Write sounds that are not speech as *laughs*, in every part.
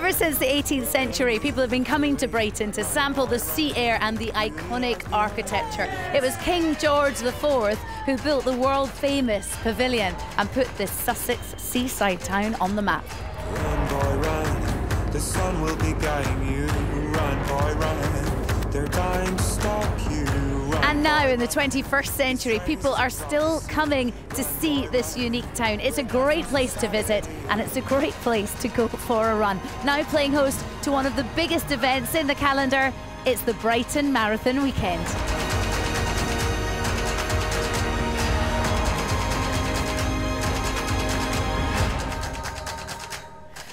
Ever since the 18th century, people have been coming to Brighton to sample the sea air and the iconic architecture. It was King George IV who built the world famous pavilion and put this Sussex seaside town on the map. Run, boy, run. The sun will be guiding you. Run, boy, run. They're dying to stop you. And now, in the 21st century, people are still coming to see this unique town. It's a great place to visit and it's a great place to go for a run. Now, playing host to one of the biggest events in the calendar, it's the Brighton Marathon Weekend.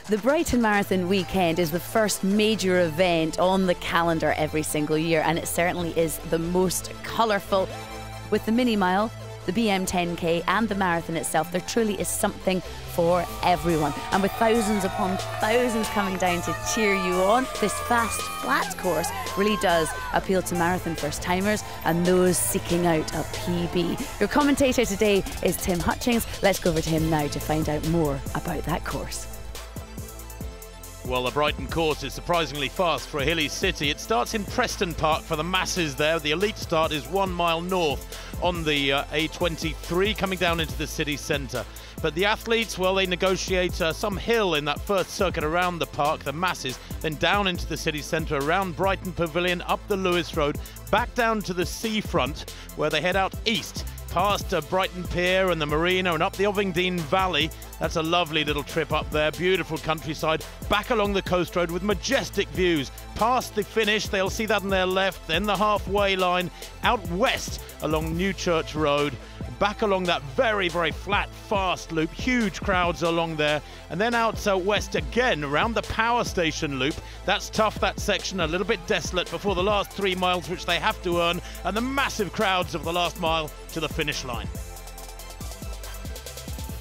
The Brighton Marathon weekend is the first major event on the calendar every single year, and it certainly is the most colourful. With the mini mile, the BM 10K, and the marathon itself, there truly is something for everyone. And with thousands upon thousands coming down to cheer you on, this fast, flat course really does appeal to marathon first timers and those seeking out a PB. Your commentator today is Tim Hutchings. Let's go over to him now to find out more about that course. Well, the Brighton course is surprisingly fast for a hilly city. It starts in Preston Park for the masses there. The elite start is one mile north on the uh, A23 coming down into the city centre. But the athletes, well, they negotiate uh, some hill in that first circuit around the park, the masses, then down into the city centre, around Brighton Pavilion, up the Lewes Road, back down to the seafront where they head out east past uh, Brighton Pier and the Marina and up the Ovingdean Valley. That's a lovely little trip up there. Beautiful countryside. Back along the coast road with majestic views. Past the finish, they'll see that on their left. Then the halfway line. Out west along Newchurch Road. Back along that very, very flat, fast loop. Huge crowds along there. And then out uh, west again around the power station loop. That's tough, that section. A little bit desolate before the last three miles, which they have to earn. And the massive crowds of the last mile to the finish line.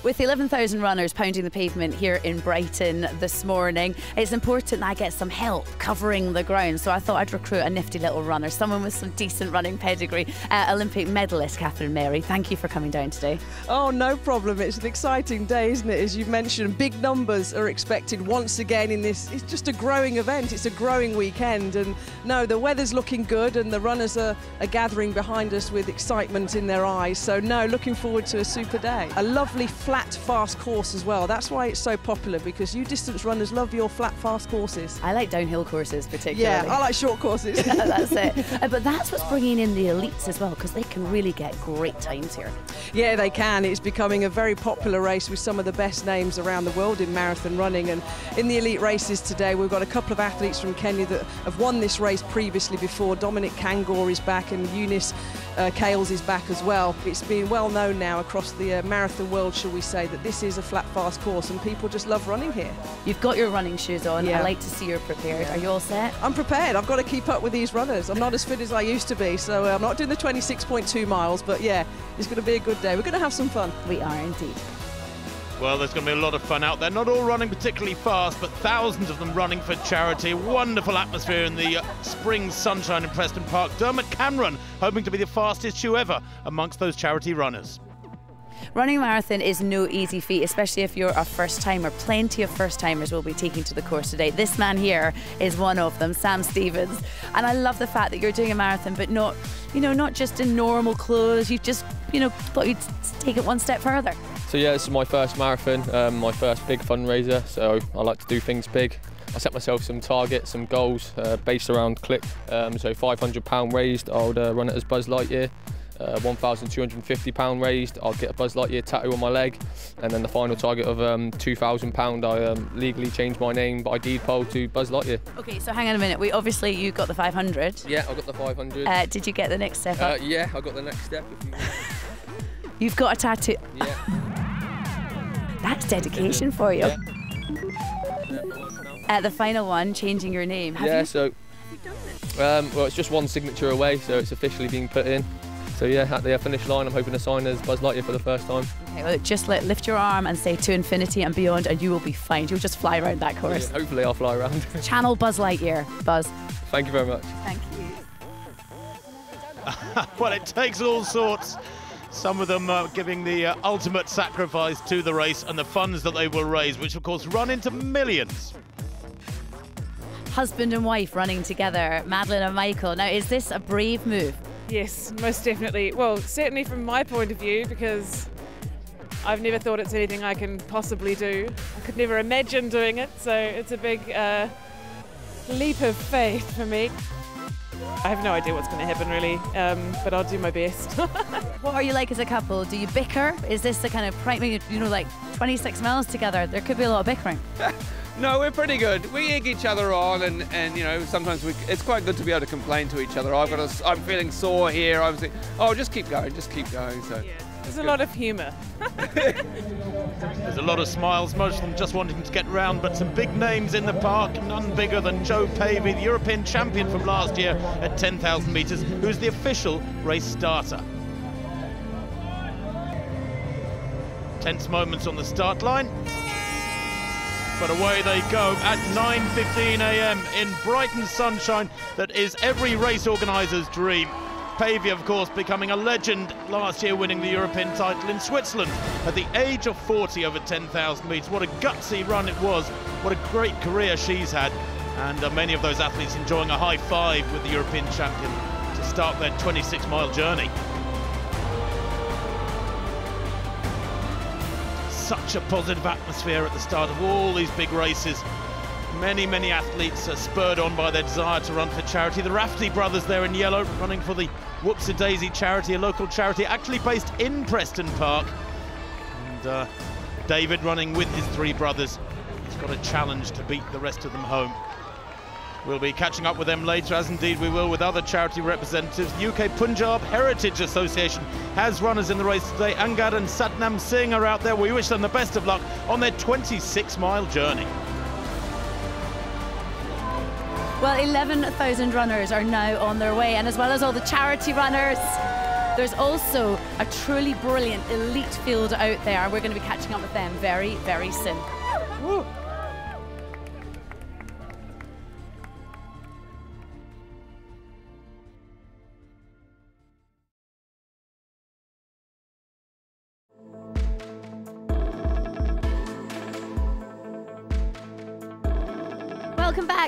With 11,000 runners pounding the pavement here in Brighton this morning, it's important that I get some help covering the ground. So I thought I'd recruit a nifty little runner, someone with some decent running pedigree. Uh, Olympic medalist Katharine Merry, thank you for coming down today. Oh, no problem. It's an exciting day, isn't it? As you've mentioned, big numbers are expected once again in this. It's just a growing event. It's a growing weekend. And no, the weather's looking good and the runners are, are gathering behind us with excitement in their eyes. So, no, looking forward to a super day. A lovely, flat, fast course as well. That's why it's so popular because you distance runners love your flat, fast courses. I like downhill courses particularly. Yeah, I like short courses. *laughs* that's it. Uh, but that's what's bringing in the elites as well because they can really get great times here. Yeah, they can. It's becoming a very popular race with some of the best names around the world in marathon running. And in the elite races today, we've got a couple of athletes from Kenya that have won this race previously before. Dominic Kangor is back and Eunice uh, Kales is back as well. It's been well known now across the uh, marathon world, shall we say, that this is a flat, fast course and people just love running here. You've got your running shoes on. Yeah. I like to see you're prepared. Are you all set? I'm prepared. I've got to keep up with these runners. I'm not as fit as I used to be, so uh, I'm not doing the 26.2 miles, but yeah, it's going to be a good day. We're going to have some fun. We are indeed. Well, there's going to be a lot of fun out there. Not all running particularly fast, but thousands of them running for charity. Wonderful atmosphere in the uh, spring sunshine in Preston Park. Dermot Cameron hoping to be the fastest shoe ever amongst those charity runners. Running a marathon is no easy feat, especially if you're a first timer. Plenty of first timers will be taking to the course today. This man here is one of them, Sam Stevens. And I love the fact that you're doing a marathon, but not, you know, not just in normal clothes. You've just, you know, thought you'd take it one step further. So yeah, this is my first marathon, um, my first big fundraiser. So I like to do things big. I set myself some targets, some goals uh, based around click. Um, so 500 pound raised, I would uh, run it as Buzz Lightyear. Uh, 1,250 pound raised, I'll get a Buzz Lightyear tattoo on my leg, and then the final target of um, 2,000 pound, I um, legally changed my name by deed poll to Buzz Lightyear. Okay, so hang on a minute. We obviously you got the 500. Yeah, I got the 500. Uh, did you get the next step Uh, yeah, I got the next step. You... *laughs* You've got a tattoo. Yeah. *laughs* That's dedication for you. Yeah. Uh, the final one, changing your name. Have yeah, you? so um, well, it's just one signature away, so it's officially being put in. So yeah, at the finish line, I'm hoping to sign as Buzz Lightyear for the first time. Okay, well, just let, lift your arm and say to infinity and beyond, and you will be fine. You'll just fly around that course. Yeah, hopefully, I'll fly around. *laughs* Channel Buzz Lightyear. Buzz. Thank you very much. Thank you. *laughs* well, it takes all sorts. Some of them uh, giving the uh, ultimate sacrifice to the race and the funds that they will raise, which of course run into millions. husband and wife running together, Madeline and Michael. Now, is this a brave move? Yes, most definitely. Well, certainly from my point of view, because I've never thought it's anything I can possibly do. I could never imagine doing it, so it's a big uh, leap of faith for me. I have no idea what's going to happen really, um, but I'll do my best. *laughs* what are you like as a couple? Do you bicker? Is this the kind of prime, you know, like 26 miles together? There could be a lot of bickering. *laughs* no, we're pretty good. We egg each other on, and, and you know, sometimes we, it's quite good to be able to complain to each other. I've got a, I'm feeling sore here. I'm saying, oh, just keep going, just keep going. So. Yeah. There's a lot of humour. *laughs* There's a lot of smiles, most of them just wanting to get round, but some big names in the park, none bigger than Jo Pavey, the European champion from last year at 10,000 metres, who's the official race starter. Tense moments on the start line. But away they go at 9.15 a.m. in Brighton sunshine that is every race organiser's dream. Pavey, of course, becoming a legend last year, winning the European title in Switzerland at the age of 40 over 10,000 metres. What a gutsy run it was. What a great career she's had. And uh, many of those athletes enjoying a high five with the European champion to start their 26 mile journey. Such a positive atmosphere at the start of all these big races. Many, many athletes are spurred on by their desire to run for charity. The Rafferty brothers there in yellow, running for the Whoopsie Daisy charity, a local charity actually based in Preston Park. And uh, David running with his three brothers. He's got a challenge to beat the rest of them home. We'll be catching up with them later, as indeed we will with other charity representatives. The UK Punjab Heritage Association has runners in the race today. Angad and Satnam Singh are out there. We wish them the best of luck on their 26 mile journey. Well, 11,000 runners are now on their way, and as well as all the charity runners, there's also a truly brilliant elite field out there. And we're going to be catching up with them very, very soon.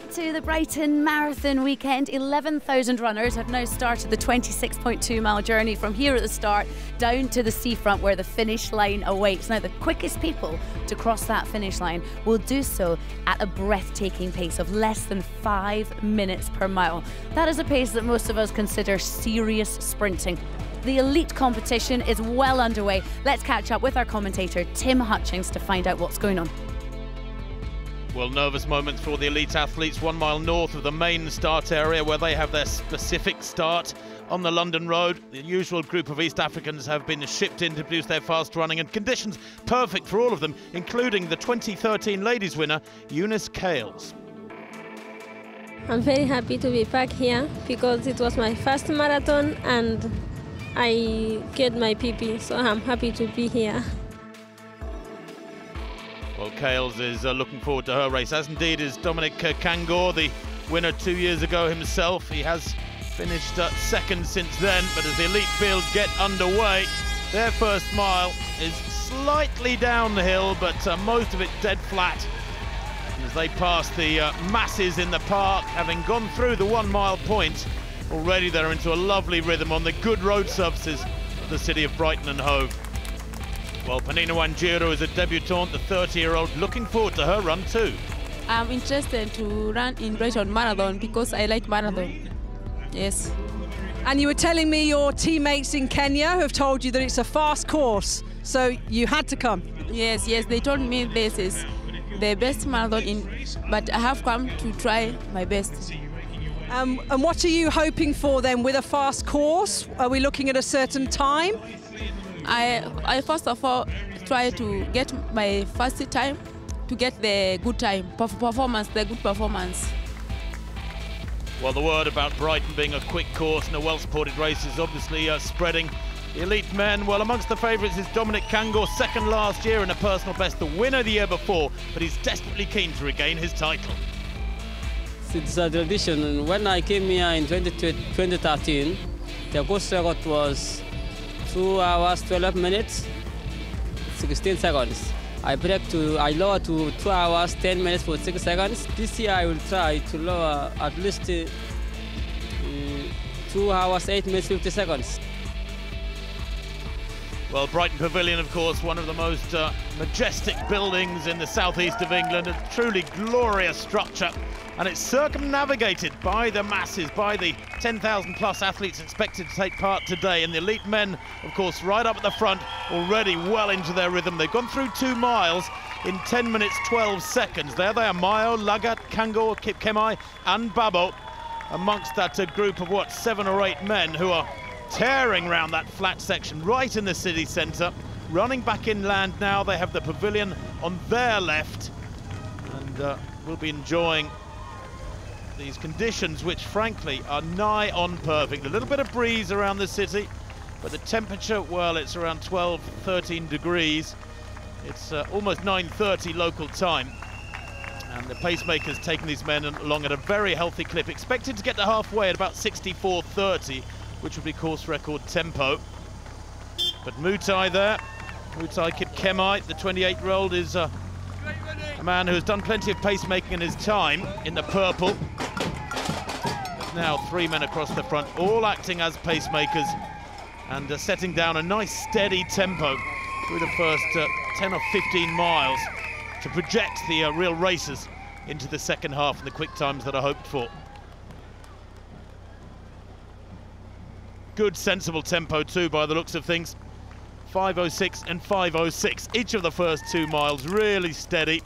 Back to the Brighton Marathon weekend. 11,000 runners have now started the 26.2 mile journey from here at the start down to the seafront where the finish line awaits. Now, the quickest people to cross that finish line will do so at a breathtaking pace of less than five minutes per mile. That is a pace that most of us consider serious sprinting. The elite competition is well underway. Let's catch up with our commentator, Tim Hutchings, to find out what's going on. Well, nervous moments for the elite athletes one mile north of the main start area where they have their specific start on the London Road. The usual group of East Africans have been shipped in to produce their fast running and conditions perfect for all of them, including the 2013 ladies winner, Eunice Kales. I'm very happy to be back here because it was my first marathon and I get my PP, so I'm happy to be here. Well, Kales is uh, looking forward to her race, as indeed is Dominic Kangor, the winner two years ago himself. He has finished uh, second since then, but as the elite field get underway, their first mile is slightly down the hill, but uh, most of it dead flat. as they pass the uh, masses in the park, having gone through the one mile point, already they're into a lovely rhythm on the good road surfaces of the city of Brighton and Hove. Well, Penina Wanjiru is a debutante, the 30-year-old, looking forward to her run too. I'm interested to run in Brighton Marathon because I like marathon. Yes. And you were telling me your teammates in Kenya have told you that it's a fast course, so you had to come. Yes, yes, they told me this is the best marathon in, but I have come to try my best. Um, and what are you hoping for then with a fast course? Are we looking at a certain time? I, I first of all try to get my first time to get the good time, performance, the good performance. Well, the word about Brighton being a quick course and a well-supported race is obviously uh, spreading. The elite men, well, amongst the favourites is Dominic Kangor, second last year and a personal best, the winner the year before, but he's desperately keen to regain his title. It's a tradition. When I came here in 2013, the course record was 2 hours 12 minutes 16 seconds I break to, I lower to 2 hours, 10 minutes, for 6 seconds. This year I will try to lower at least uh, 2 hours, 8 minutes, 50 seconds. Well, Brighton Pavilion, of course, one of the most uh, majestic buildings in the southeast of England, a truly glorious structure. And it's circumnavigated by the masses, by the 10,000 plus athletes expected to take part today. And the elite men, of course, right up at the front, already well into their rhythm. They've gone through two miles in 10 minutes 12 seconds. There they are, Mayo, Lagat, Kangor, Kipkemai and Babo amongst that uh, group of, what, seven or eight men who are tearing around that flat section right in the city centre. Running back inland now, they have the pavilion on their left and uh, will be enjoying these conditions, which frankly are nigh on perfect. A little bit of breeze around the city, but the temperature, well, it's around 12, 13 degrees. It's uh, almost 9.30 local time. And the pacemakers taking these men along at a very healthy clip, expected to get to halfway at about 64.30 which would be course record tempo. But Mutai there, Mutai Kipkemai, the 28-year-old, is uh, a man who has done plenty of pacemaking in his time in the purple. There's now three men across the front, all acting as pacemakers and uh, setting down a nice steady tempo through the first uh, 10 or 15 miles to project the uh, real races into the second half and the quick times that are hoped for. Good, sensible tempo too, by the looks of things. 5.06 and 5.06, each of the first two miles, really steady.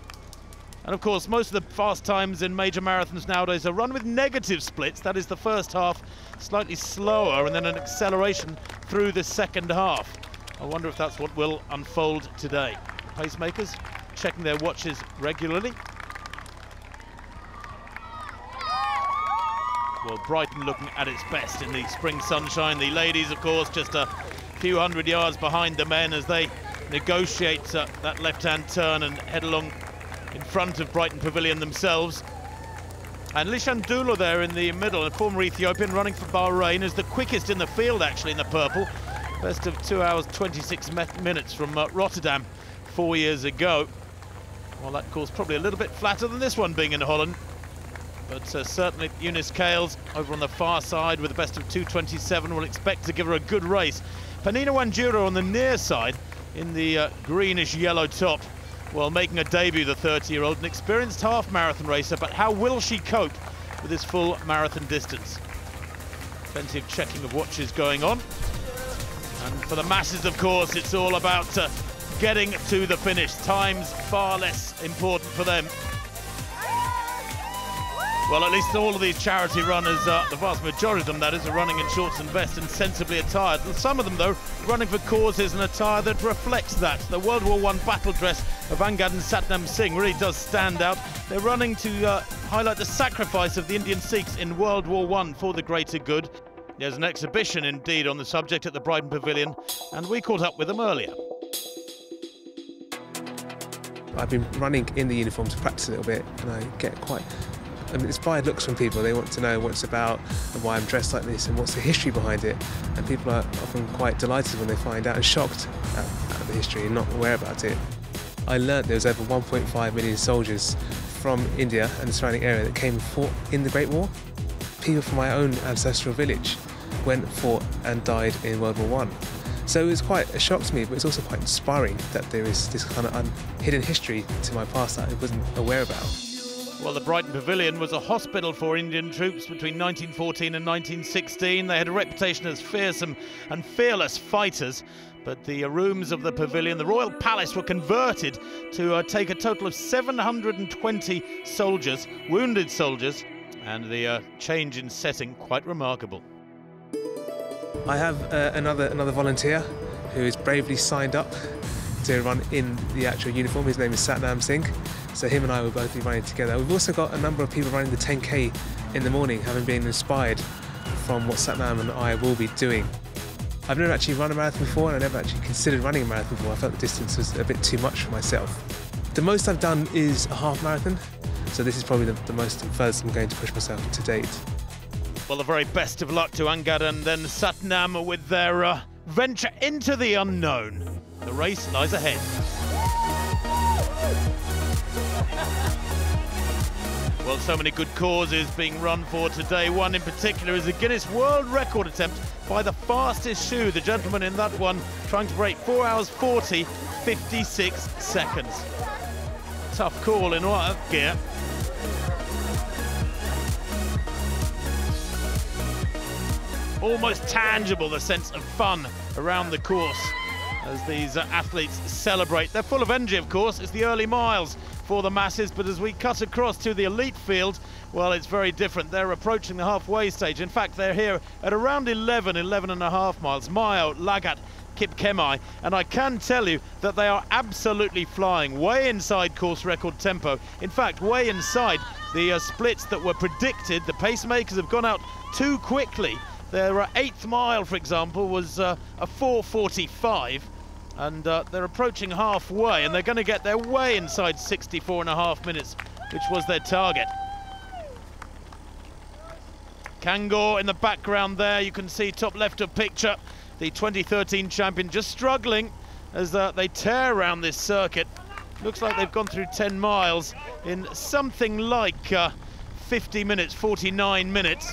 And of course, most of the fast times in major marathons nowadays are run with negative splits. That is the first half slightly slower and then an acceleration through the second half. I wonder if that's what will unfold today. Pacemakers checking their watches regularly. Well, Brighton looking at its best in the spring sunshine. The ladies, of course, just a few hundred yards behind the men as they negotiate uh, that left-hand turn and head along in front of Brighton Pavilion themselves. And Lishan Dula there in the middle, a former Ethiopian running for Bahrain, is the quickest in the field actually in the purple. Best of 2 hours 26 minutes from uh, Rotterdam four years ago. Well, that course probably a little bit flatter than this one being in Holland. But uh, certainly Eunice Kales over on the far side with the best of 227 will expect to give her a good race. Penina Wanjiru on the near side in the uh, greenish yellow top. Well, making a debut, the 30-year-old, an experienced half marathon racer, but how will she cope with this full marathon distance? Plenty of checking of watches going on. And for the masses, of course, it's all about uh, getting to the finish. Time's far less important for them. Well, at least all of these charity runners, uh, the vast majority of them, that is, are running in shorts and vests and sensibly attired. And some of them, though, running for causes and attire that reflects that. The World War I battle dress of Angad and Satnam Singh really does stand out. They're running to uh, highlight the sacrifice of the Indian Sikhs in World War I for the greater good. There's an exhibition, indeed, on the subject at the Brighton Pavilion, and we caught up with them earlier. I've been running in the uniform to practice a little bit, and I get quite um, inspired looks from people. They want to know what it's about and why I'm dressed like this and what's the history behind it. And people are often quite delighted when they find out and shocked at, at the history and not aware about it. I learnt there was over 1.5 million soldiers from India and the surrounding area that came and fought in the Great War. People from my own ancestral village went, fought and died in World War One. So it was quite a shock to me, but it's also quite inspiring that there is this kind of hidden history to my past that I wasn't aware about. Well, the Brighton Pavilion was a hospital for Indian troops between 1914 and 1916. They had a reputation as fearsome and fearless fighters. But the rooms of the pavilion, the Royal Palace, were converted to uh, take a total of 720 soldiers, wounded soldiers, and the uh, change in setting quite remarkable. I have uh, another another volunteer who is bravely signed up to run in the actual uniform. His name is Satnam Singh. So him and I will both be running together. We've also got a number of people running the 10K in the morning, having been inspired from what Satnam and I will be doing. I've never actually run a marathon before and I never actually considered running a marathon before. I felt the distance was a bit too much for myself. The most I've done is a half marathon, so this is probably the, the most furthest I'm going to push myself to date. Well, the very best of luck to Angad and then Satnam with their uh, venture into the unknown. The race lies ahead. Well, so many good causes being run for today. One in particular is a Guinness World Record attempt by the fastest shoe. The gentleman in that one trying to break 4 hours 40, 56 seconds. Tough call in what gear. Almost tangible, the sense of fun around the course as these uh, athletes celebrate. They're full of energy, of course. It's the early miles for the masses, but as we cut across to the elite field, well, it's very different. They're approaching the halfway stage. In fact, they're here at around 11, 11 and a half miles. Mayo, Lagat, Kipkemai, and I can tell you that they are absolutely flying, way inside course record tempo. In fact, way inside the uh, splits that were predicted. The pacemakers have gone out too quickly. Their uh, eighth mile, for example, was uh, a 4.45 and uh, they're approaching halfway and they're going to get their way inside 64 and a half minutes which was their target. Kangor in the background there you can see top left of picture. The 2013 champion just struggling as uh, they tear around this circuit. Looks like they've gone through 10 miles in something like uh, 50 minutes 49 minutes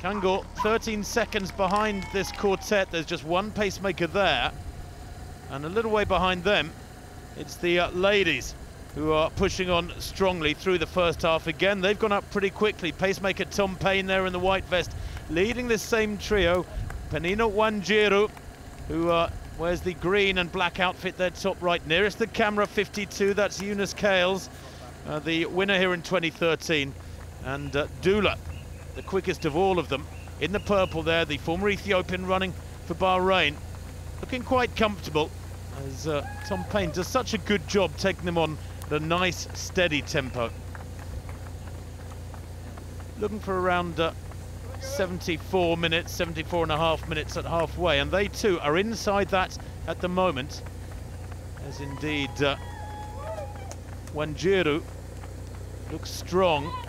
Kangor 13 seconds behind this quartet. There's just one pacemaker there. And a little way behind them, it's the uh, ladies who are pushing on strongly through the first half again. They've gone up pretty quickly. Pacemaker Tom Payne there in the white vest, leading this same trio. Penina Wanjiru, who uh, wears the green and black outfit there top right. Nearest the camera, 52, that's Eunice Kales, uh, the winner here in 2013. And uh, Dula the quickest of all of them. In the purple there, the former Ethiopian running for Bahrain. Looking quite comfortable as uh, Tom Payne does such a good job taking them on at a nice, steady tempo. Looking for around uh, 74 minutes, 74 and a half minutes at halfway, and they too are inside that at the moment, as indeed uh, Wanjiru looks strong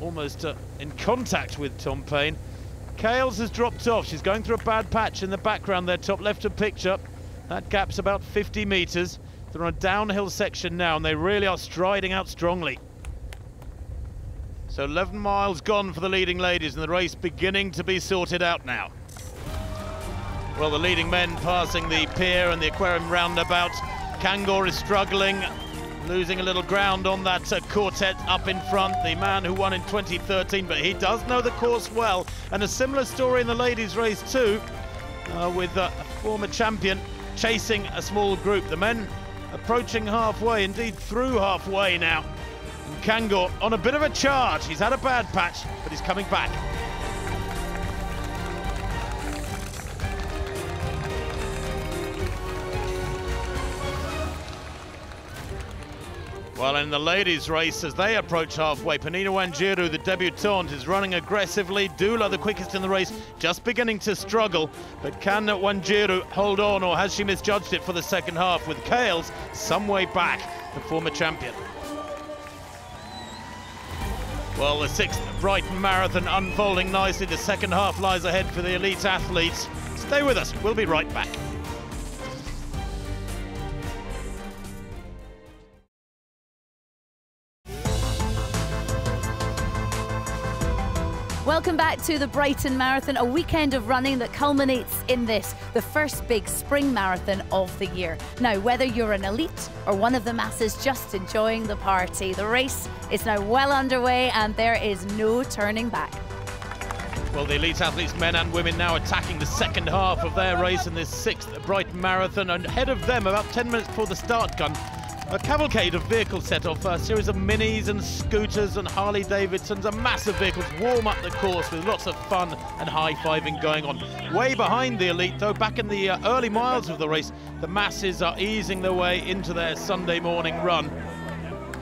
almost uh, in contact with Tom Payne. Kales has dropped off. She's going through a bad patch in the background there, top left of picture. That gap's about 50 metres. They're on a downhill section now, and they really are striding out strongly. So 11 miles gone for the leading ladies, and the race beginning to be sorted out now. Well, the leading men passing the pier and the aquarium roundabout. Kangor is struggling losing a little ground on that uh, quartet up in front, the man who won in 2013, but he does know the course well. And a similar story in the ladies' race too, uh, with uh, a former champion chasing a small group. The men approaching halfway, indeed through halfway now. And Kangor on a bit of a charge. He's had a bad patch, but he's coming back. Well, in the ladies' race, as they approach halfway, Penina Wanjiru, the debutante, is running aggressively. Dula, the quickest in the race, just beginning to struggle. But can Wanjiru hold on, or has she misjudged it for the second half? With Kales some way back, the former champion. Well, the sixth Brighton Marathon unfolding nicely. The second half lies ahead for the elite athletes. Stay with us. We'll be right back. Welcome back to the Brighton Marathon, a weekend of running that culminates in this, the first big spring marathon of the year. Now, whether you're an elite or one of the masses just enjoying the party, the race is now well underway and there is no turning back. Well, the elite athletes, men and women, now attacking the second half of their race in this sixth Brighton Marathon. And ahead of them, about 10 minutes before the start gun, a cavalcade of vehicles set off, a series of minis and scooters and Harley Davidsons and massive vehicles warm up the course with lots of fun and high-fiving going on. Way behind the elite, though, back in the uh, early miles of the race, the masses are easing their way into their Sunday morning run.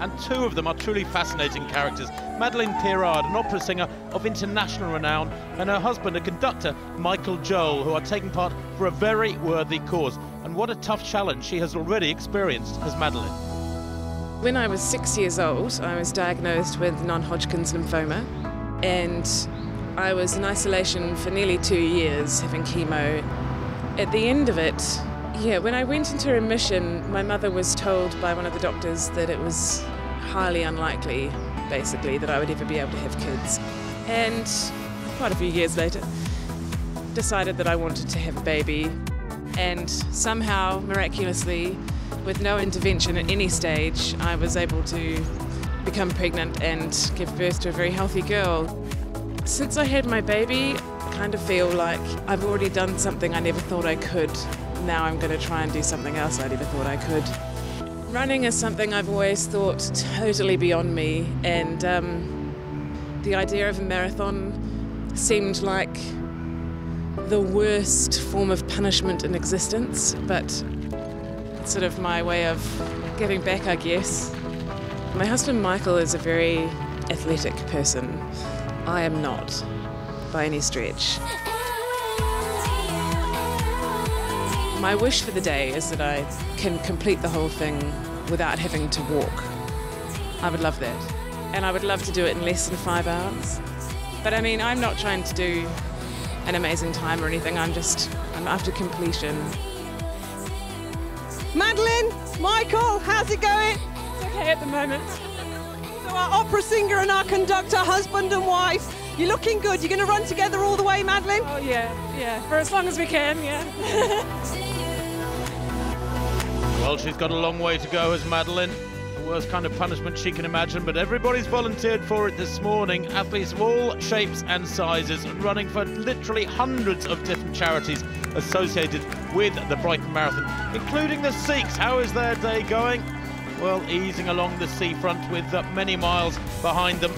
And two of them are truly fascinating characters. Madeleine Pierard, an opera singer of international renown, and her husband, a conductor, Michael Joel, who are taking part for a very worthy cause. And what a tough challenge she has already experienced as Madeline. When I was six years old, I was diagnosed with non Hodgkin's lymphoma, and I was in isolation for nearly two years having chemo. At the end of it, yeah, when I went into remission, my mother was told by one of the doctors that it was highly unlikely, basically, that I would ever be able to have kids. And quite a few years later, decided that I wanted to have a baby. And somehow, miraculously, with no intervention at any stage, I was able to become pregnant and give birth to a very healthy girl. Since I had my baby, I kind of feel like I've already done something I never thought I could. Now I'm going to try and do something else I never thought I could. Running is something I've always thought totally beyond me, and um, the idea of a marathon seemed like the worst form of punishment in existence, but it's sort of my way of giving back, I guess. My husband Michael is a very athletic person. I am not, by any stretch. My wish for the day is that I can complete the whole thing without having to walk. I would love that. And I would love to do it in less than five hours. But I mean, I'm not trying to do an amazing time or anything, I'm just, I'm after completion. Madeline, Michael, how's it going? It's okay at the moment. So our opera singer and our conductor, husband and wife, you're looking good. You're going to run together all the way, Madeline? Oh, yeah, yeah, for as long as we can, yeah. Well, she's got a long way to go, as Madeline. The worst kind of punishment she can imagine, but everybody's volunteered for it this morning. Athletes of all shapes and sizes, running for literally hundreds of different charities associated with the Brighton Marathon, including the Sikhs. How is their day going? Well, easing along the seafront with uh, many miles behind them.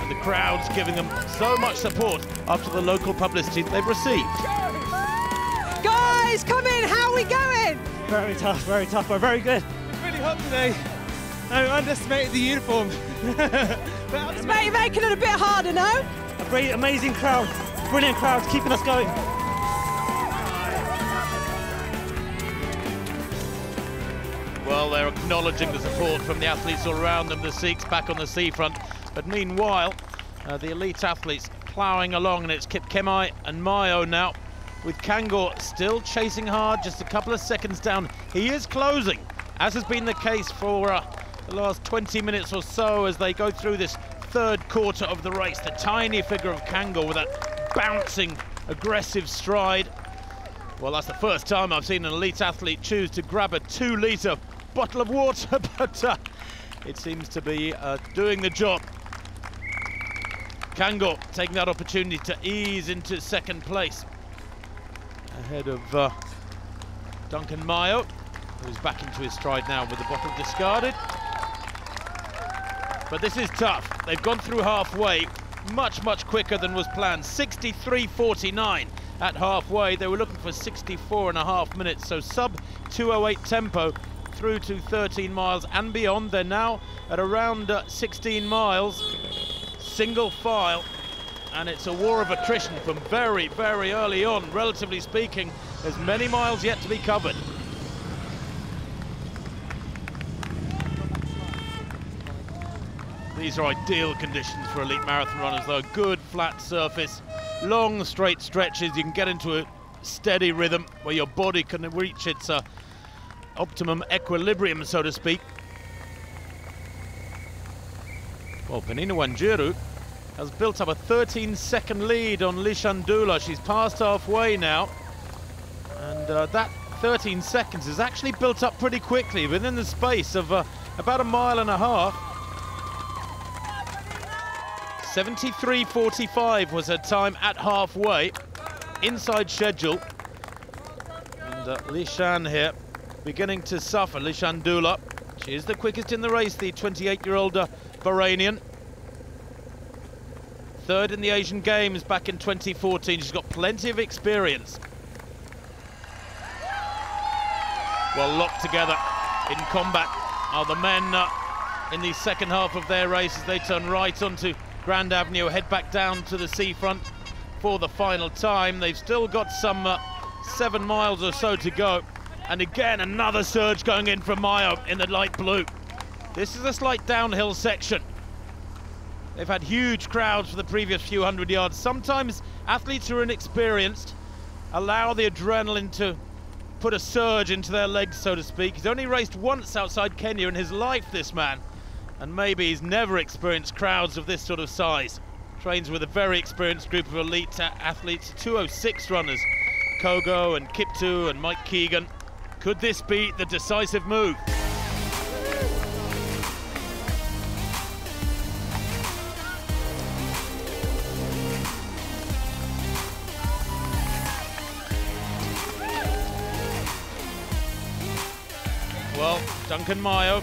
And the crowds giving them so much support after the local publicity they've received. Guys, come in. How are we going? Very tough, very tough, but very good. Really hot today. I underestimated the uniform. *laughs* but It's ma- making it a bit harder now. A great, amazing crowd, brilliant crowd, keeping us going. Well, they're acknowledging the support from the athletes all around them, the Sikhs back on the seafront. But meanwhile, uh, the elite athletes ploughing along, and it's Kipkemai and Mayo now, with Kangor still chasing hard, just a couple of seconds down. He is closing, as has been the case for uh, the last 20 minutes or so as they go through this third quarter of the race. The tiny figure of Kangor with that bouncing, aggressive stride. Well, that's the first time I've seen an elite athlete choose to grab a two-litre bottle of water, *laughs* but uh, it seems to be uh, doing the job. Kangor taking that opportunity to ease into second place ahead of uh, Duncan Mayo, who's back into his stride now with the bottle discarded. But this is tough. They've gone through halfway much, much quicker than was planned. 63.49 at halfway. They were looking for 64 and a half minutes, so sub 208 tempo through to 13 miles and beyond. They're now at around uh, 16 miles, single file, and it's a war of attrition from very, very early on, relatively speaking. There's many miles yet to be covered. These are ideal conditions for elite marathon runners, though. Good flat surface, long straight stretches. You can get into a steady rhythm where your body can reach its uh, optimum equilibrium, so to speak. Well, Penina Wanjiru has built up a 13-second lead on Lishan Dula. She's past halfway now, and uh, that 13 seconds is actually built up pretty quickly within the space of uh, about a mile and a half. 73.45 was her time at halfway, inside schedule. And uh, Lishan here beginning to suffer, Lishan Dula. She is the quickest in the race, the 28-year-old uh, Bahrainian. Third in the Asian Games back in 2014. She's got plenty of experience. Well locked together in combat are the men uh, in the second half of their race as they turn right onto Grand Avenue, head back down to the seafront for the final time. They've still got some uh, seven miles or so to go. And again, another surge going in from Mayo in the light blue. This is a slight downhill section. They've had huge crowds for the previous few hundred yards. Sometimes athletes who are inexperienced allow the adrenaline to put a surge into their legs, so to speak. He's only raced once outside Kenya in his life, this man. And maybe he's never experienced crowds of this sort of size. Trains with a very experienced group of elite athletes, 206 runners. Kogo and Kiptu and Mike Kigen. Could this be the decisive move? Well, Duncan Mayo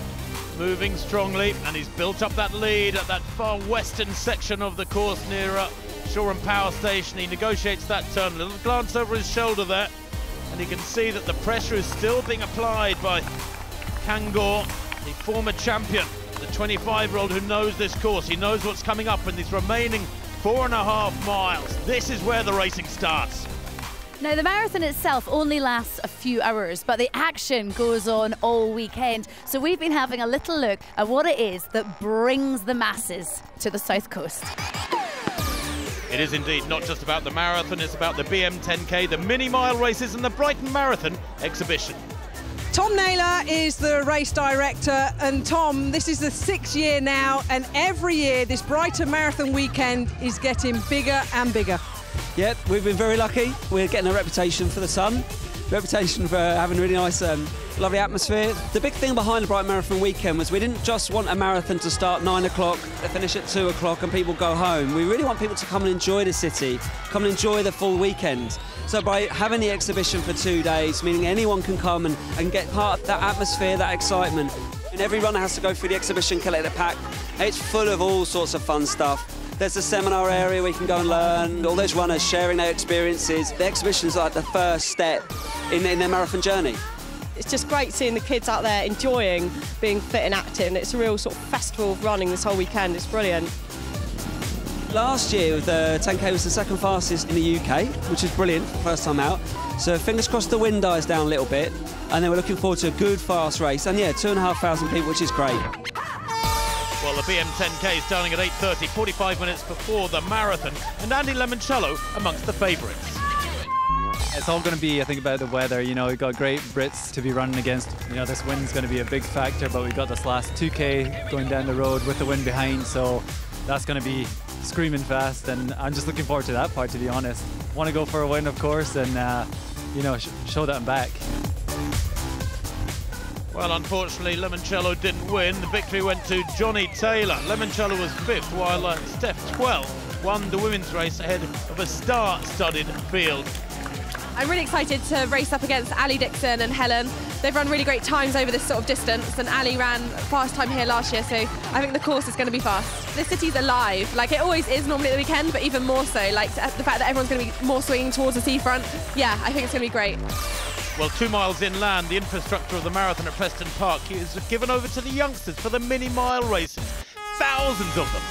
moving strongly, and he's built up that lead at that far western section of the course near uh, Shoreham Power Station. He negotiates that turn. A little glance over his shoulder there, and he can see that the pressure is still being applied by Kangor, the former champion, the 25-year-old who knows this course. He knows what's coming up in these remaining four and a half miles. This is where the racing starts. Now, the marathon itself only lasts a few hours, but the action goes on all weekend. So, we've been having a little look at what it is that brings the masses to the South Coast. It is indeed not just about the marathon, it's about the BM10K, the mini mile races, and the Brighton Marathon exhibition. Tom Naylor is the race director, and Tom, this is the sixth year now, and every year this Brighton Marathon weekend is getting bigger and bigger. Yep, we've been very lucky. We're getting a reputation for the sun, reputation for having a really nice, um, lovely atmosphere. The big thing behind the Brighton Marathon weekend was we didn't just want a marathon to start nine o'clock, finish at two o'clock, and people go home. We really want people to come and enjoy the city, come and enjoy the full weekend. So by having the exhibition for two days, meaning anyone can come and, and get part of that atmosphere, that excitement. Every runner has to go through the exhibition, collect a pack. It's full of all sorts of fun stuff. There's a seminar area where you can go and learn. All those runners sharing their experiences. The exhibition is like the first step in, in their marathon journey. It's just great seeing the kids out there enjoying being fit and active. And it's a real sort of festival of running this whole weekend. It's brilliant. Last year, the 10K was the second fastest in the UK, which is brilliant, first time out. So fingers crossed the wind dies down a little bit. And then we're looking forward to a good, fast race. And yeah, two and a half thousand people, which is great. Well, the BM10K is starting at 8.30, 45 minutes before the marathon, and Andy Lemoncello amongst the favourites. It's all going to be, I think, about the weather. You know, we've got great Brits to be running against. You know, this wind's going to be a big factor, but we've got this last 2K going down the road with the wind behind, so that's going to be screaming fast, and I'm just looking forward to that part, to be honest. Want to go for a win, of course, and, uh, you know, sh show that I'm back. Well, unfortunately, Lemoncello didn't win. The victory went to Johnny Taylor. Lemoncello was fifth, while uh, Steph Twell won the women's race ahead of a star-studded field. I'm really excited to race up against Ali Dixon and Helen. They've run really great times over this sort of distance, and Ali ran fast time here last year, so I think the course is going to be fast. The city's alive, like it always is normally at the weekend, but even more so. Like the fact that everyone's going to be more swinging towards the seafront, yeah, I think it's going to be great. Well, two miles inland, the infrastructure of the marathon at Preston Park is given over to the youngsters for the mini mile races. Thousands of them.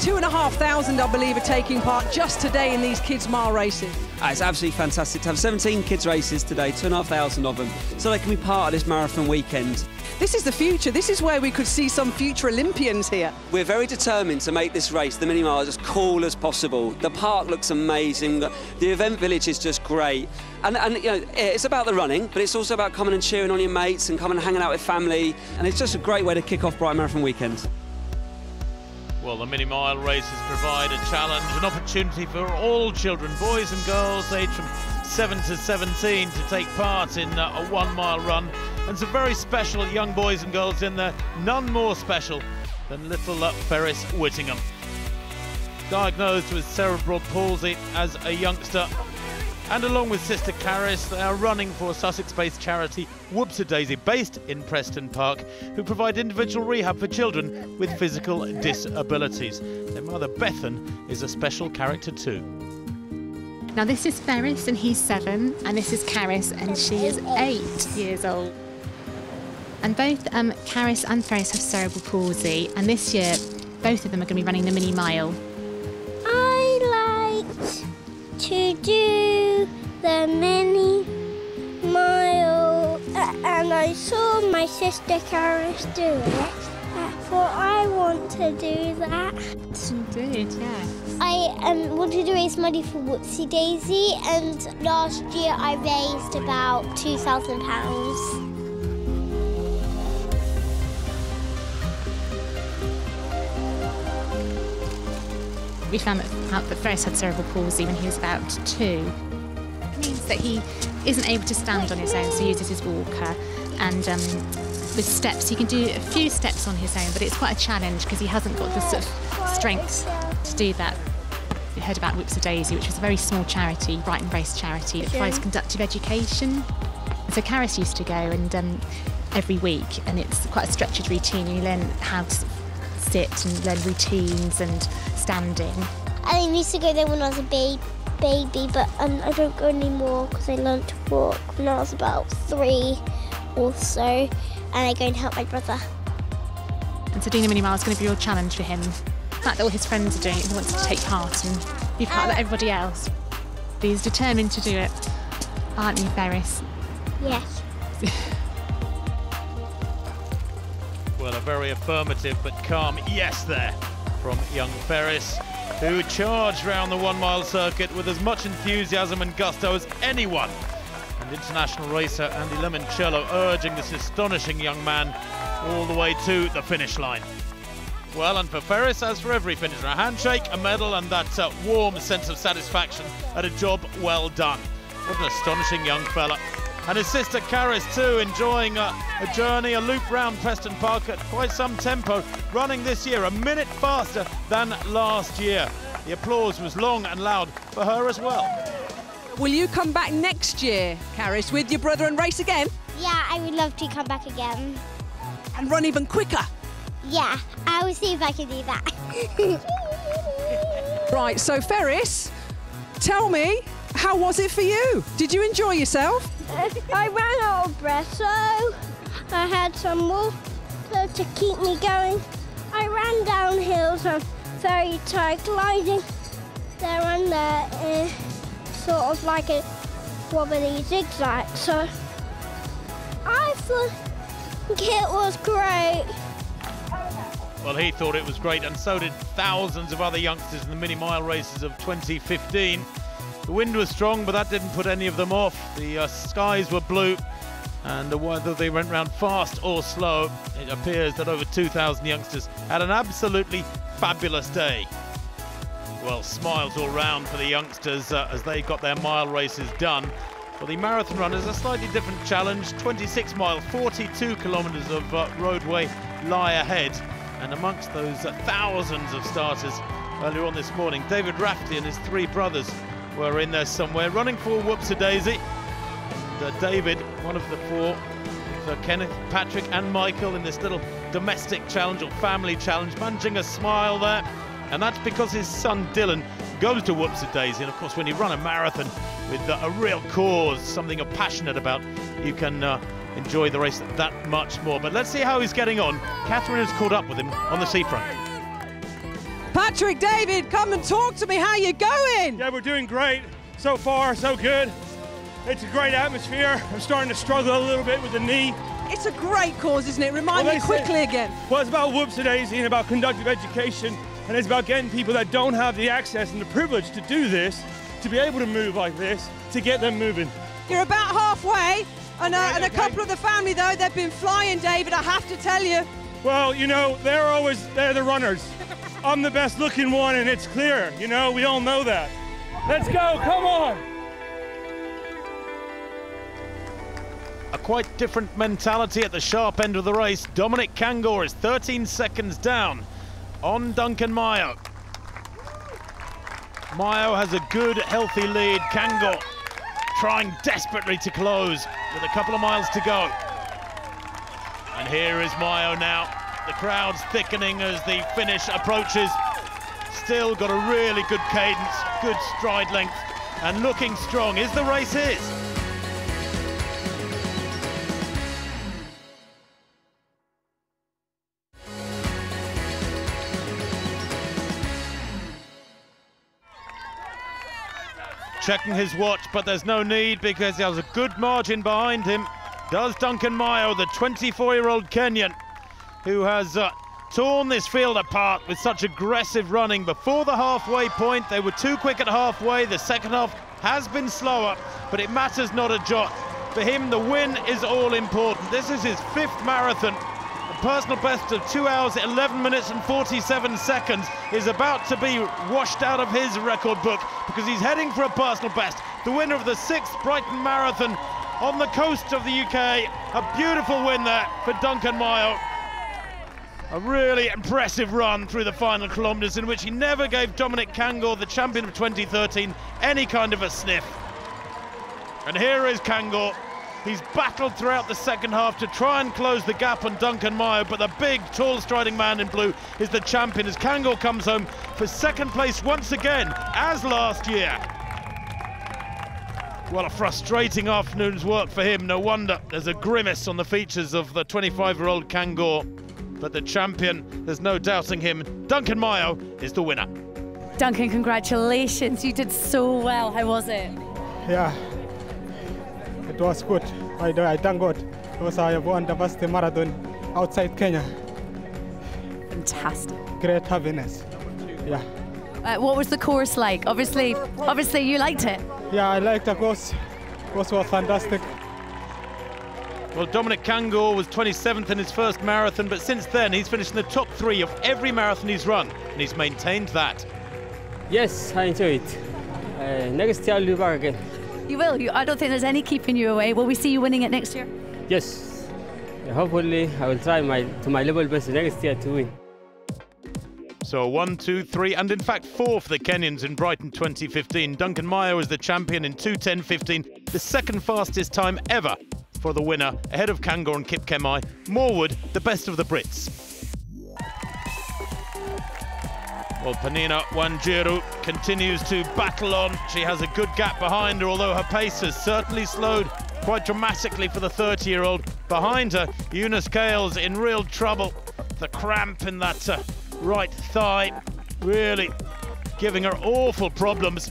Two and a half thousand, I believe, are taking part just today in these kids' mile races. Ah, it's absolutely fantastic to have 17 kids races today, two and a half thousand of them, so they can be part of this marathon weekend. This is the future. This is where we could see some future Olympians here. We're very determined to make this race, the mini mile, as cool as possible. The park looks amazing. The event village is just great. And, and you know, it's about the running, but it's also about coming and cheering on your mates and coming and hanging out with family. And it's just a great way to kick off Brighton Marathon weekend. Well, the mini mile races provide a challenge, an opportunity for all children, boys and girls, aged from 7 to 17, to take part in uh, a one mile run. And some very special young boys and girls in there, none more special than little Ferris Whittingham. Diagnosed with cerebral palsy as a youngster, and along with sister Caris, they are running for Sussex-based charity Whoopsie Daisy, based in Preston Park, who provide individual rehab for children with physical disabilities. Their mother Bethan is a special character too. Now this is Ferris and he's seven, and this is Caris and she is eight years old. And both um, Caris and Ferris have cerebral palsy, and this year both of them are going to be running the mini mile. I like to do the mini mile, and I saw my sister Caris do it. thought I want to do that. Did, yes. I um, wanted to raise money for Whoopsie Daisy, and last year I raised about £2,000. We found that, out that Ferris had cerebral palsy when he was about two. It means that he isn't able to stand on his own, so he uses his walker. And um, with steps, he can do a few steps on his own, but it's quite a challenge because he hasn't got the sort of strength to do that. We heard about Whoopsie Daisy, which was a very small charity, Brighton Race charity, that provides conductive education. So Caris used to go and um, every week, and it's quite a structured routine. You learn how to sit and learn routines and standing. I used to go there when I was a ba- baby, but um, I don't go anymore because I learned to walk when I was about three or so, and I go and help my brother. And so doing the mini mile is going to be a real challenge for him. The fact that all his friends are doing it, he wants to take part and be part of everybody else. But he's determined to do it, aren't you, Ferris? Yes. *laughs* Well, a very affirmative but calm yes there from young Ferris, who charged round the one mile circuit with as much enthusiasm and gusto as anyone. And international racer Andy Lemoncello urging this astonishing young man all the way to the finish line. Well, and for Ferris, as for every finisher, a handshake, a medal, and that uh, warm sense of satisfaction at a job well done. What an astonishing young fella. And his sister Caris, too, enjoying a, a journey, a loop round Preston Park at quite some tempo, running this year a minute faster than last year. The applause was long and loud for her as well. Will you come back next year, Caris, with your brother and race again? Yeah, I would love to come back again. And run even quicker? Yeah, I will see if I can do that. *laughs* Right, so Ferris, tell me, how was it for you? Did you enjoy yourself? I ran out of breath, so I had some water to keep me going. I ran down hills and very tight gliding there and there, uh, sort of like a wobbly zigzag. So I think it was great. Well, he thought it was great, and so did thousands of other youngsters in the mini mile races of 2015. The wind was strong, but that didn't put any of them off. The uh, skies were blue, and whether they went round fast or slow, it appears that over 2,000 youngsters had an absolutely fabulous day. Well, smiles all round for the youngsters uh, as they got their mile races done. For the marathon runners, a slightly different challenge 26 miles, 42 kilometres of uh, roadway lie ahead. And amongst those uh, thousands of starters earlier on this morning, David Rafferty and his three brothers were in there somewhere, running for Whoopsie Daisy. Uh, David, one of the four, uh, Kenneth, Patrick, and Michael in this little domestic challenge or family challenge, managing a smile there. And that's because his son Dylan goes to Whoopsie Daisy. And of course, when you run a marathon with uh, a real cause, something you're passionate about, you can uh, enjoy the race that much more. But let's see how he's getting on. Catherine has caught up with him on the seafront. Patrick, David, come and talk to me. How you going? Yeah, we're doing great. So far, so good. It's a great atmosphere. I'm starting to struggle a little bit with the knee. It's a great cause, isn't it? Remind Well, me quickly say- again. Well, it's about Whoopsie Daisy and about conductive education, and it's about getting people that don't have the access and the privilege to do this, to be able to move like this, to get them moving. You're about halfway. And, uh, and a couple of the family, though, they've been flying, David, I have to tell you. Well, you know, they're always they're the runners. I'm the best looking one, and it's clear. You know, we all know that. Let's go. Come on. A quite different mentality at the sharp end of the race. Dominic Kangor is 13 seconds down on Duncan Maiyo. Maiyo has a good, healthy lead. Kangor trying desperately to close with a couple of miles to go. And here is Maiyo now. The crowd's thickening as the finish approaches. Still got a really good cadence, good stride length, and looking strong. Is the race his? Checking his watch, but there's no need because he has a good margin behind him. Does Duncan Maiyo, the 24-year-old Kenyan, who has uh, torn this field apart with such aggressive running before the halfway point. They were too quick at halfway. The second half has been slower, but it matters not a jot. For him, the win is all important. This is his fifth marathon. A personal best of 2 hours, 11 minutes and 47 seconds is about to be washed out of his record book because he's heading for a personal best. The winner of the sixth Brighton Marathon on the coast of the UK. A beautiful win there for Duncan Maiyo. A really impressive run through the final kilometres in which he never gave Dominic Kangor, the champion of 2013, any kind of a sniff. And here is Kangor. He's battled throughout the second half to try and close the gap on Duncan Maiyo, but the big, tall, striding man in blue is the champion as Kangor comes home for second place once again, as last year. Well, a frustrating afternoon's work for him. No wonder there's a grimace on the features of the 25-year-old Kangor. But the champion, there's no doubting him. Duncan Maiyo is the winner. Duncan, congratulations. You did so well. How was it? Yeah, it was good. I, I thank God because I have won the first marathon outside Kenya. Fantastic. Great happiness. Yeah. Uh, what was the course like? Obviously, obviously you liked it. Yeah, I liked the course. Course was fantastic. Well, Dominic Kangor was 27th in his first marathon, but since then he's finished in the top three of every marathon he's run, and he's maintained that. Yes, I enjoy it. Uh, next year I'll be back again. You will. You, I don't think there's any keeping you away. Will we see you winning it next year? Yes. Hopefully I will try my to my level best next year to win. So one, two, three, and in fact four for the Kenyans in Brighton 2015. Duncan Maiyo was the champion in 2.10.15, the second fastest time ever for the winner, ahead of Kangor and Kipkemai. Morwood, the best of the Brits. Well, Penina Wanjiru continues to battle on. She has a good gap behind her, although her pace has certainly slowed quite dramatically for the 30-year-old. Behind her, Eunice Kales in real trouble. The cramp in that uh, right thigh really giving her awful problems.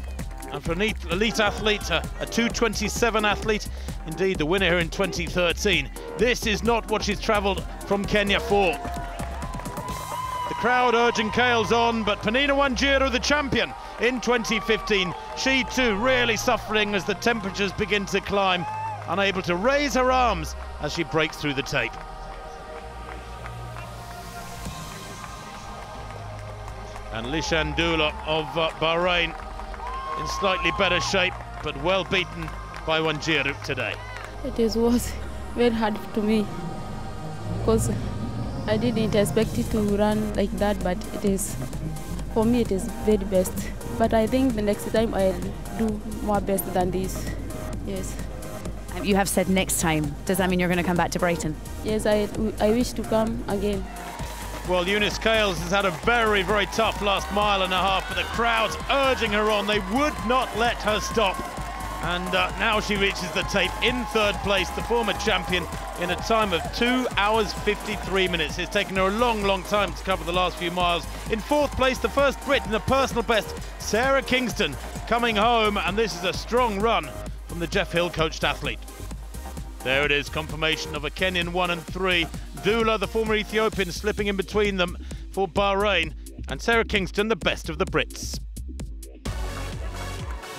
And for an elite athlete, a 227 athlete, indeed the winner here in 2013, this is not what she's travelled from Kenya for. The crowd urging Kales on, but Penina Wanjiru, the champion in 2015, she too really suffering as the temperatures begin to climb, unable to raise her arms as she breaks through the tape. And Lishan Dula of uh, Bahrain in slightly better shape, but well beaten by Wanjiru today. It is was very hard to me because I didn't expect it to run like that, but it is for me it is very best. But I think the next time I'll do more best than this. Yes. You have said next time. Does that mean you're going to come back to Brighton? Yes, I I wish to come again. Well, Eunice Kales has had a very, very tough last mile and a half, but the crowd's urging her on. They would not let her stop. And uh, now she reaches the tape in third place, the former champion, in a time of 2 hours 53 minutes. It's taken her a long, long time to cover the last few miles. In fourth place, the first Brit in a personal best, Sarah Kingston, coming home, and this is a strong run from the Jeff Hill coached athlete. There it is, confirmation of a Kenyan one and three. Dula, the former Ethiopian, slipping in between them for Bahrain. And Sarah Kingston, the best of the Brits.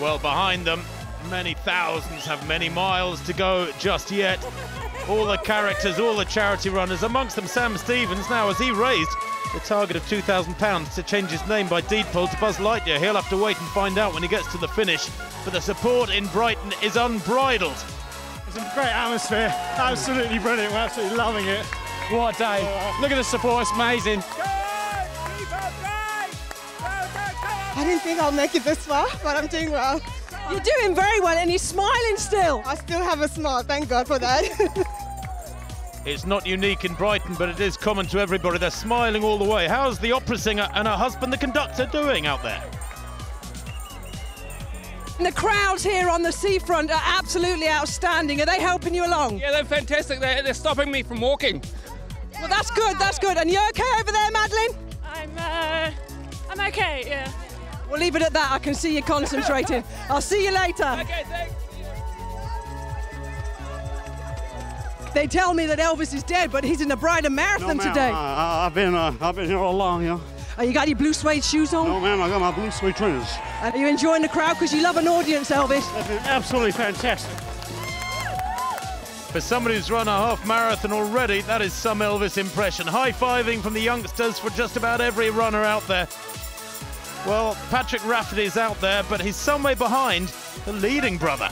Well, behind them, many thousands have many miles to go just yet. All the characters, all the charity runners, amongst them Sam Stevens now as he raised the target of £2,000 to change his name by deed poll to Buzz Lightyear. He'll have to wait and find out when he gets to the finish. But the support in Brighton is unbridled. It's a great atmosphere, absolutely brilliant. We're absolutely loving it. What a day. Look at the support, it's amazing. I didn't think I'll make it this far, but I'm doing well. You're doing very well and you're smiling still. I still have a smile, thank God for that. *laughs* It's not unique in Brighton, but it is common to everybody. They're smiling all the way. How's the opera singer and her husband, the conductor, doing out there? And the crowds here on the seafront are absolutely outstanding. Are they helping you along? Yeah, they're fantastic. They're, they're stopping me from walking. Well, that's good, that's good. And you okay over there, Madeleine? I'm, uh, I'm okay, yeah. We'll leave it at that. I can see you concentrating. I'll see you later. Okay, thanks. They tell me that Elvis is dead, but he's in the Brighton Marathon no, ma'am, today. I, have been uh, I've been here all along, you know. Oh, you got your blue suede shoes on? No, ma'am, I got my blue suede trainers. Are you enjoying the crowd? Because you love an audience, Elvis. absolutely fantastic. For somebody who's run a half marathon already, that is some Elvis impression. High fiving from the youngsters for just about every runner out there. Well, Patrick Rafferty is out there, but he's some way behind the leading brother.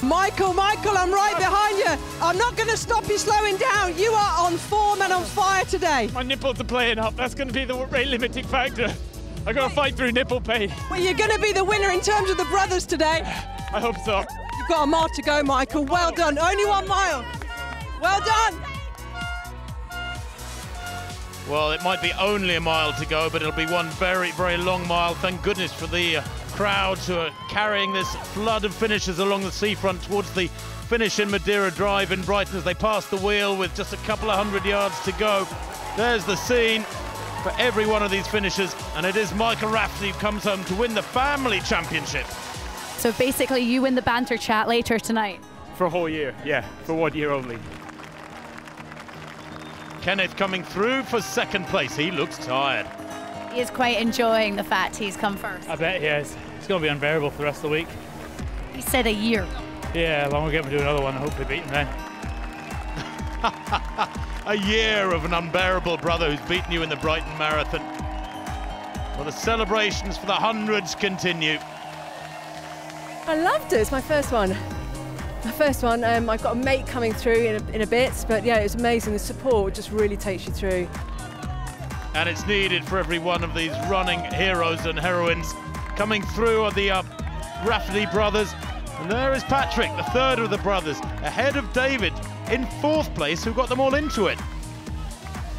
Michael, Michael, I'm right behind you. I'm not going to stop you slowing down. You are on form and on fire today. My nipples are playing up. That's going to be the rate limiting factor. I've got to fight through nipple pain. Well, you're going to be the winner in terms of the brothers today. I hope so. You've got a mile to go, Michael. Well done. Only one mile. Well done. Well, it might be only a mile to go, but it'll be one very, very long mile. Thank goodness for the uh, crowds who are carrying this flood of finishers along the seafront towards the finish in Madeira Drive in Brighton as they pass the wheel with just a couple of hundred yards to go. There's the scene for every one of these finishers, and it is Michael Rafferty who comes home to win the family championship. So basically, you win the banter chat later tonight. For a whole year, yeah, for one year only. Kenneth coming through for second place. He looks tired. He is quite enjoying the fact he's come first. I bet he is. It's going to be unbearable for the rest of the week. He said a year. Yeah, long we'll get him to do another one and hopefully beat him then. *laughs* a year of an unbearable brother who's beaten you in the Brighton Marathon. Well, the celebrations for the hundreds continue. I loved it. It's my first one. My first one. Um, I've got a mate coming through in a, in a bit, but yeah, it's amazing. The support just really takes you through. And it's needed for every one of these running heroes and heroines. Coming through are the uh, Rafferty brothers. And there is Patrick, the third of the brothers, ahead of David in fourth place, who got them all into it.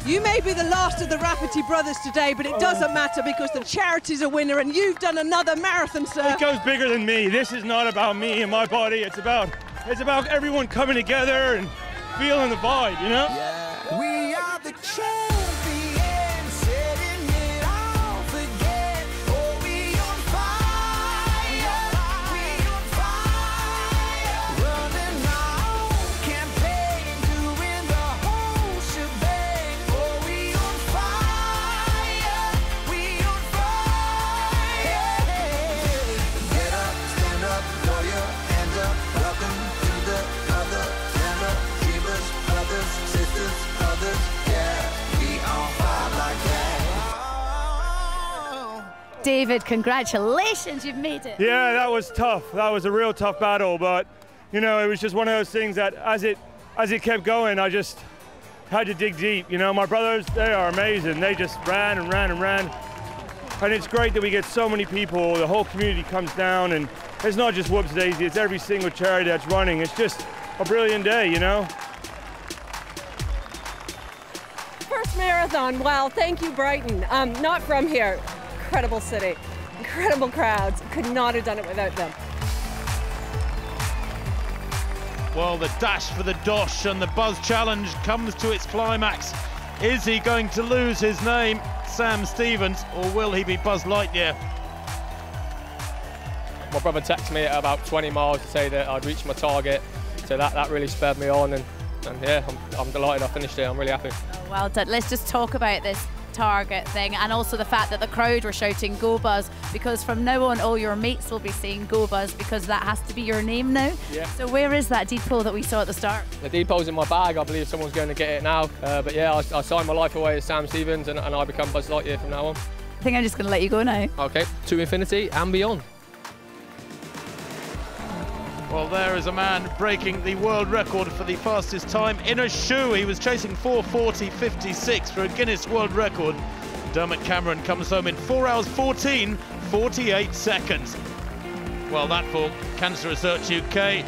You may be the last of the Rafferty brothers today, but it oh, doesn't matter because the charity's a winner and you've done another marathon, sir. It goes bigger than me. This is not about me and my body. It's about it's about everyone coming together and feeling the vibe, you know? Yeah. We are the champions. David, congratulations, you've made it. Yeah, that was tough. That was a real tough battle, but you know, it was just one of those things that as it as it kept going, I just had to dig deep. You know, my brothers, they are amazing. They just ran and ran and ran. And it's great that we get so many people, the whole community comes down and it's not just Whoops Daisy, it's every single charity that's running. It's just a brilliant day, you know? First marathon, wow, thank you, Brighton. Um, not from here, incredible city, incredible crowds. Could not have done it without them. Well, the dash for the Dosh and the Buzz Challenge comes to its climax. Is he going to lose his name, Sam Stevens, or will he be Buzz Lightyear? My brother texted me at about 20 miles to say that I'd reached my target, so that, that really spurred me on, and, and yeah, I'm, I'm delighted I finished it. I'm really happy. Well done. Let's just talk about this target thing and also the fact that the crowd were shouting go buzz because from now on all your mates will be saying go buzz because that has to be your name now. Yeah. so where is that deed poll that we saw at the start? The deed poll's in my bag. I believe someone's going to get it now. Uh, but yeah I, I signed my life away as Sam Stevens and, and I become Buzz Lightyear from now on. I think I'm just going to let you go now. Okay to infinity and beyond well, there is a man breaking the world record for the fastest time in a shoe. He was chasing 440.56 for a Guinness World Record. Dermot Cameron comes home in 4 hours 14, 48 seconds. Well, that for Cancer Research UK.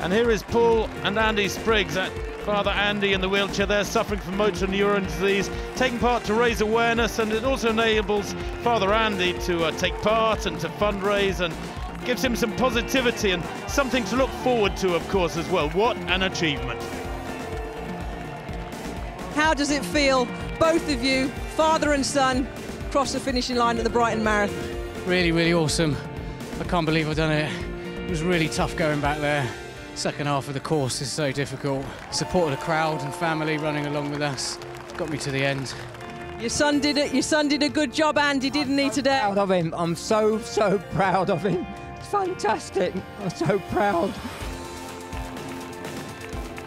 And here is Paul and Andy Spriggs. Father Andy in the wheelchair there, suffering from motor neuron disease, taking part to raise awareness, and it also enables Father Andy to uh, take part and to fundraise and gives him some positivity and something to look forward to, of course, as well. What an achievement. How does it feel, both of you, father and son, cross the finishing line at the Brighton Marathon? Really, really awesome. I can't believe I've done it. It was really tough going back there. second half of the course is so difficult. Support of the crowd and family running along with us got me to the end. Your son did it. Your son did a good job, Andy, didn't he today? Proud of him. I'm so so proud of him. It's fantastic. I'm so proud.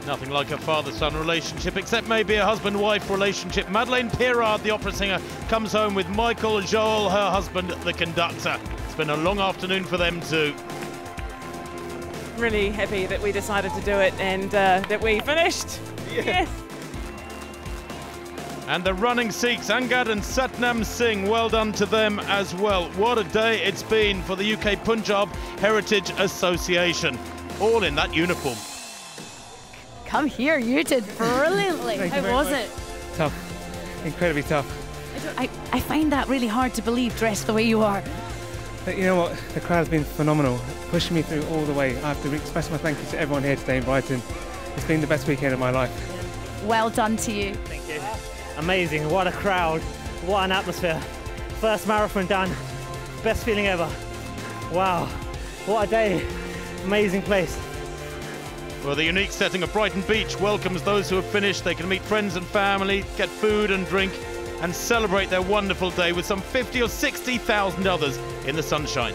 Nothing like a father-son relationship, except maybe a husband-wife relationship. Madeleine Pierard, the opera singer, comes home with Michael Joel, her husband, the conductor. It's been a long afternoon for them too. Really happy that we decided to do it and uh, that we finished. Yes. And the running Sikhs, Angad and Satnam Singh, well done to them as well. What a day it's been for the UK Punjab Heritage Association. All in that uniform. Come here, you did brilliantly. Thank How was much. it? Tough, incredibly tough. I, I, I find that really hard to believe dressed the way you are. But you know what? The crowd's been phenomenal, pushing me through all the way. I have to express my thank you to everyone here today in Brighton. It's been the best weekend of my life. Well done to you. Amazing. What a crowd. What an atmosphere. First marathon done. Best feeling ever. Wow. What a day. Amazing place. Well, the unique setting of Brighton Beach welcomes those who have finished. They can meet friends and family, get food and drink, and celebrate their wonderful day with some 50 or 60,000 others in the sunshine.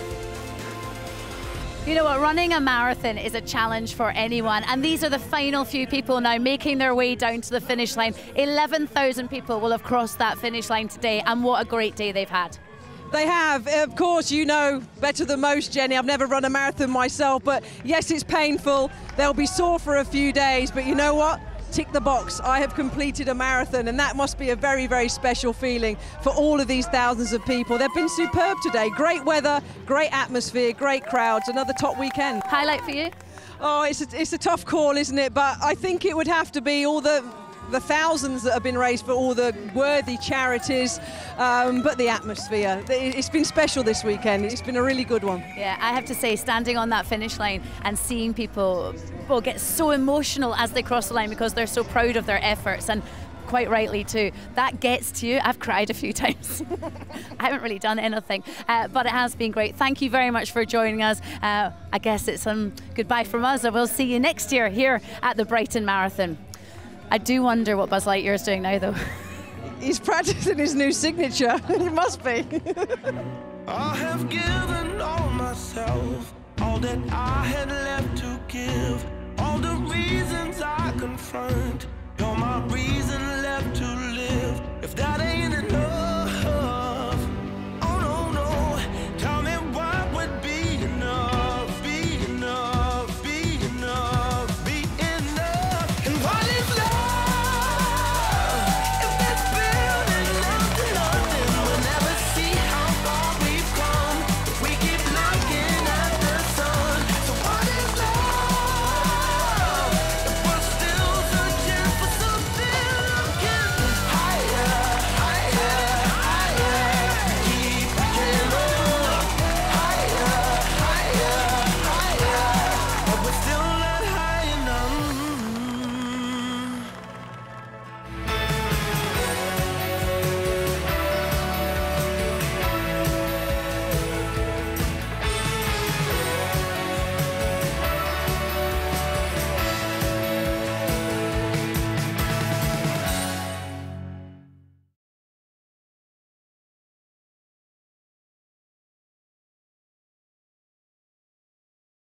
You know what? Running a marathon is a challenge for anyone. And these are the final few people now making their way down to the finish line. 11,000 people will have crossed that finish line today. And what a great day they've had. They have. Of course, you know better than most, Jenny. I've never run a marathon myself, but yes, it's painful. They'll be sore for a few days, but you know what? Tick the box. I have completed a marathon, and that must be a very, very special feeling for all of these thousands of people. They've been superb today. Great weather, great atmosphere, great crowds. Another top weekend. Highlight for you? Oh, it's a, it's a tough call, isn't it? But I think it would have to be all the the thousands that have been raised for all the worthy charities, um, but the atmosphere. It- It's been special this weekend. It's been a really good one. Yeah, I have to say, standing on that finish line and seeing people well, get so emotional as they cross the line because they're so proud of their efforts and quite rightly too. That gets to you. I've cried a few *laughs* times. I haven't really done anything, uh, but it has been great. Thank you very much for joining us. Uh, I guess it's um, goodbye from us. and we'll see you next year here at the Brighton Marathon. I do wonder what Buzz Lightyear is doing now, though. *laughs* He's practicing his new signature. *laughs* he must be. *laughs* I have given all myself, all that I had left to give, all the reasons I confront. You're my reason left to live. If that ain't enough.